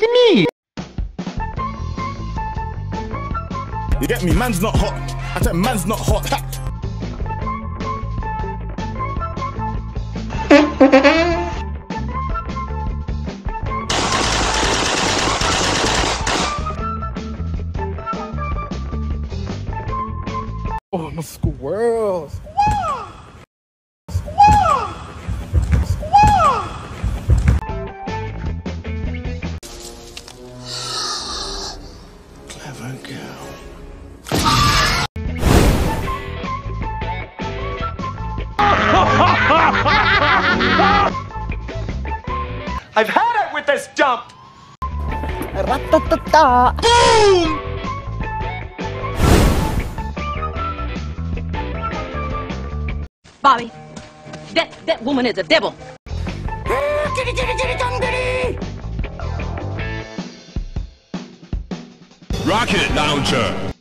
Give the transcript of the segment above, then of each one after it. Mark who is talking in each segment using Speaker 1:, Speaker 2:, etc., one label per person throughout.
Speaker 1: It's me!
Speaker 2: You get me? Man's not hot. I said man's not hot. Ha.
Speaker 3: Oh, my squirrels.
Speaker 2: Clever girl.
Speaker 4: I've had it with this dump!
Speaker 1: Ratatata!
Speaker 5: Bobby, that, that woman is a devil.
Speaker 6: Rocket launcher.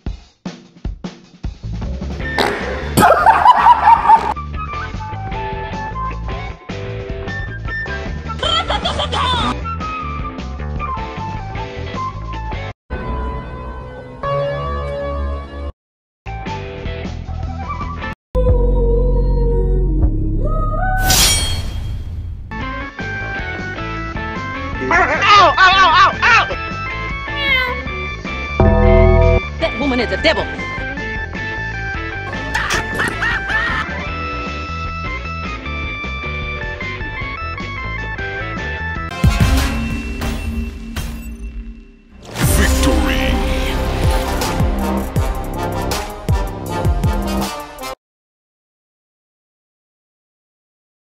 Speaker 5: That woman is a devil.